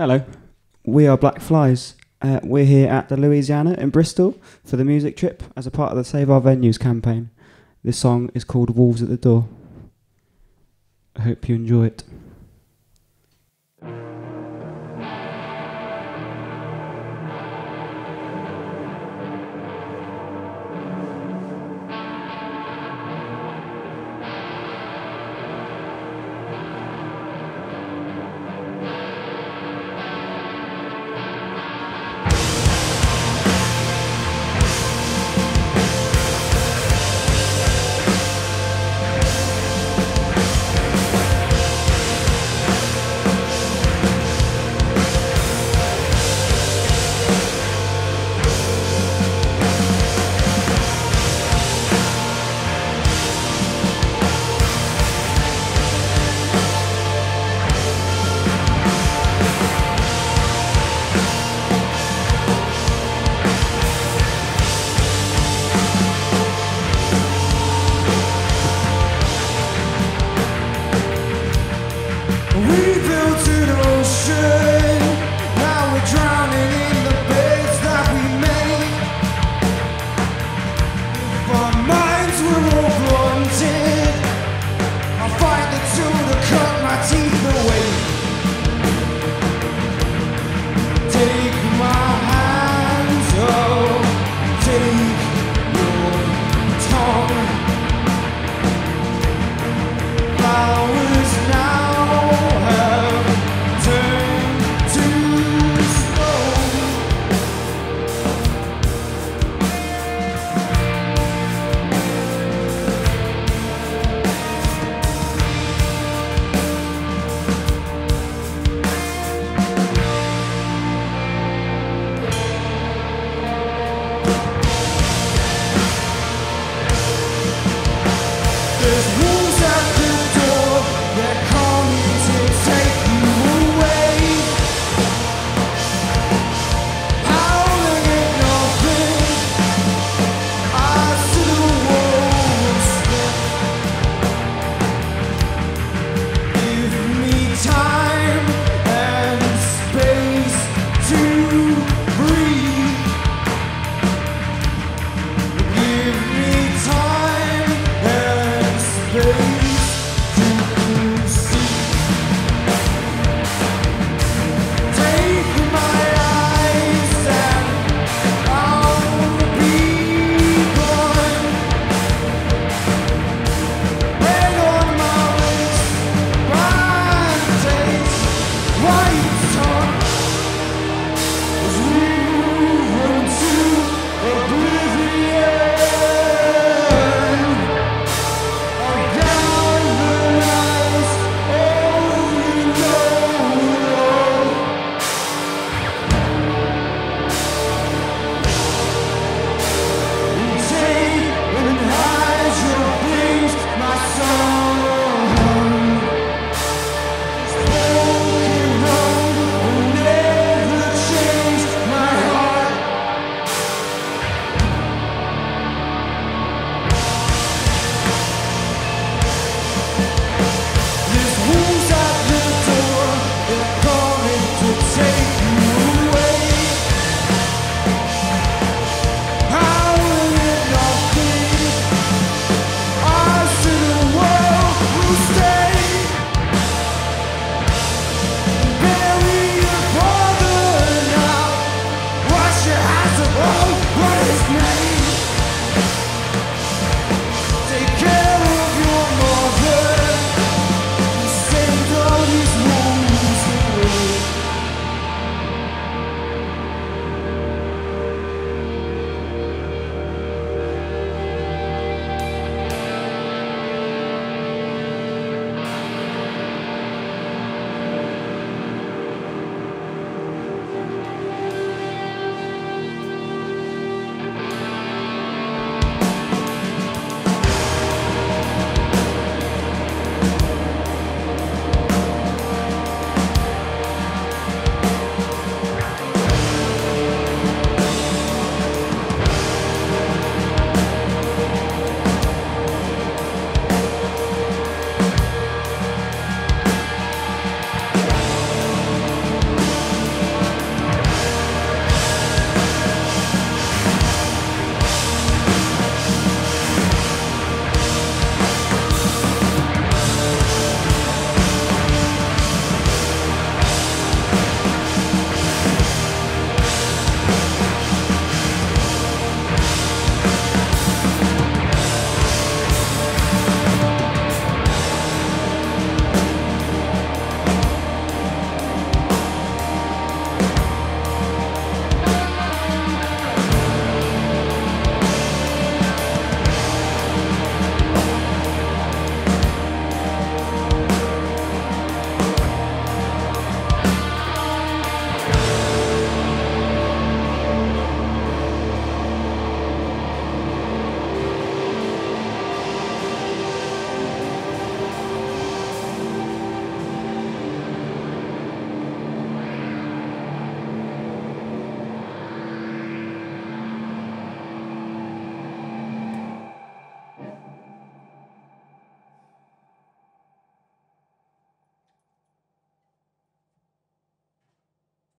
Hello. We are Black Flies. Uh, we're here at the Louisiana in Bristol for the music trip as a part of the Save Our Venues campaign. This song is called Wolves at the Door. I hope you enjoy it.